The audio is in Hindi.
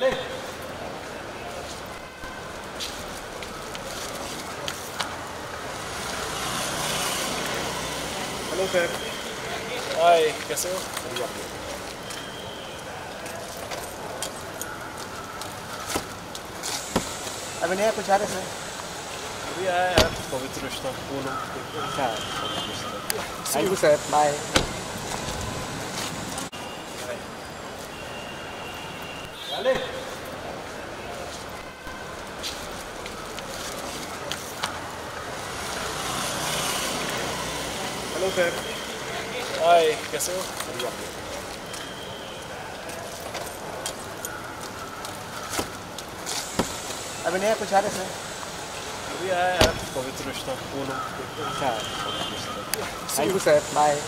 चले हेलो सर। हाय कैसे हो? अभी नहीं कुछ आ रहे सर? अभी आया यार पवित्र रिश्ता बोलो। अच्छा thank you sir bye hello sir hi कैसे हो अभी नया कुछ आ रहा है अभी आया यार Pavitra Rishta Poonam sir thank you sir bye